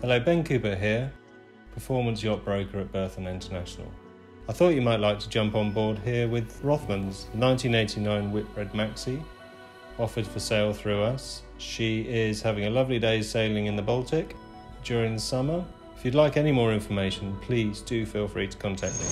Hello, Ben Cooper here, performance yacht broker at Berthon International. I thought you might like to jump on board here with Rothman's 1989 Whitbread Maxi, offered for sale through us. She is having a lovely day sailing in the Baltic during the summer. If you'd like any more information, please do feel free to contact me.